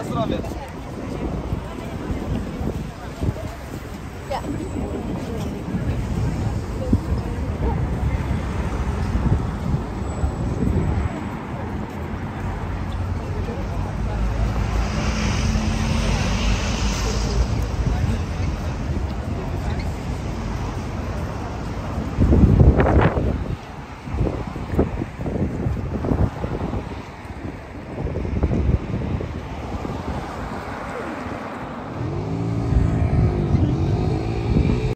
relacionamento.